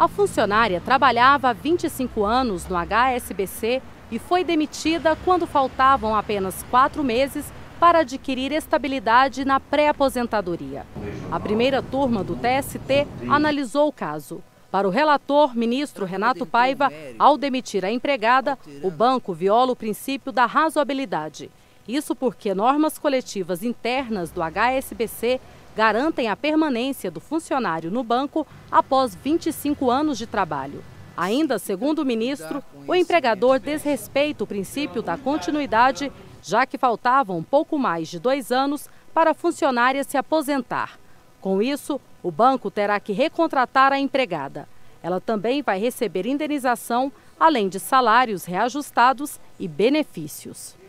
A funcionária trabalhava há 25 anos no HSBC e foi demitida quando faltavam apenas quatro meses para adquirir estabilidade na pré-aposentadoria. A primeira turma do TST analisou o caso. Para o relator, ministro Renato Paiva, ao demitir a empregada, o banco viola o princípio da razoabilidade. Isso porque normas coletivas internas do HSBC garantem a permanência do funcionário no banco após 25 anos de trabalho. Ainda segundo o ministro, o empregador desrespeita o princípio da continuidade, já que faltavam pouco mais de dois anos para a funcionária se aposentar. Com isso, o banco terá que recontratar a empregada. Ela também vai receber indenização, além de salários reajustados e benefícios.